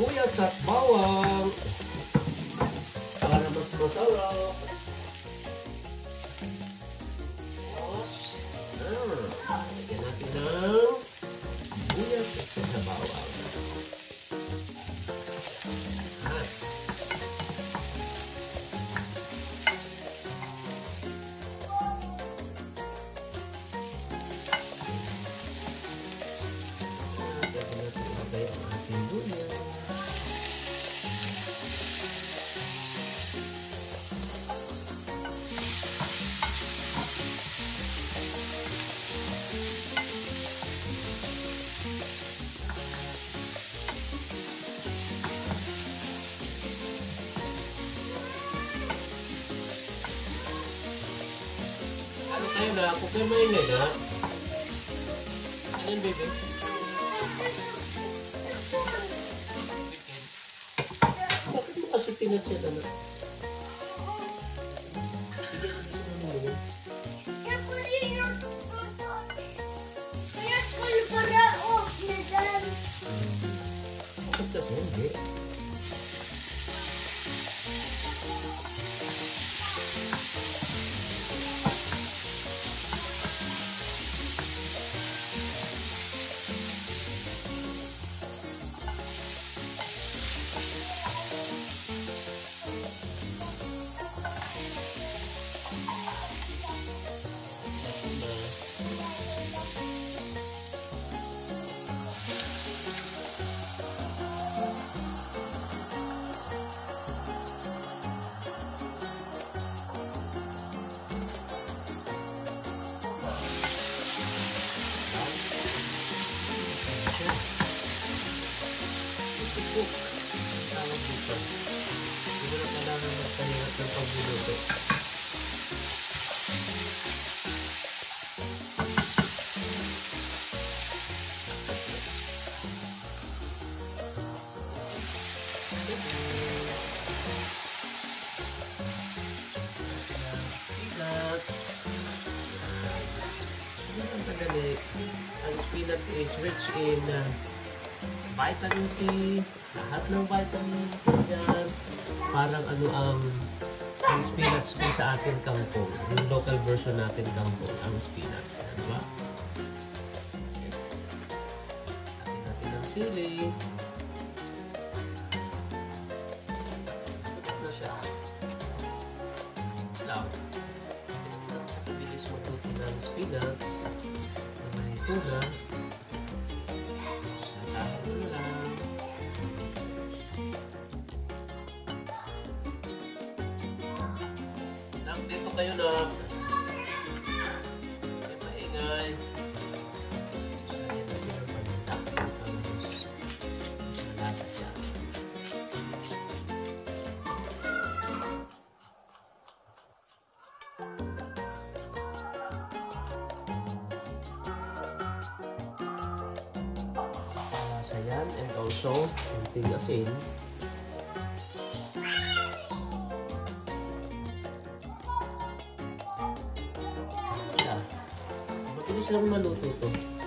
Sibuyas at bawang. Para mas masarap. Tapos, ah, lagyan natin ng Ano kayo na? Maingay na. Ano yun, baby? Bakit mo kasi pinatsit, ano? Bakit kasi hindi? Cook. Tawag dito. Hindi mo na kailangan magpahirap ng pagluluto. Ang spinach is rich in uh, vitamin C, lahat ng vitamins nandiyan. Parang ano ang ang spinach kung sa atin kangkong. Yung local version natin kangkong, ang spinach. Di ba? Atin natin ng sili. Ano siya? Lang. Ito sa kabilis matuto ng spinach. Na may tuna. Kayo na. Hindi maingay. Sahin natin ang paninta. Tapos, Mabilis lang maluto to.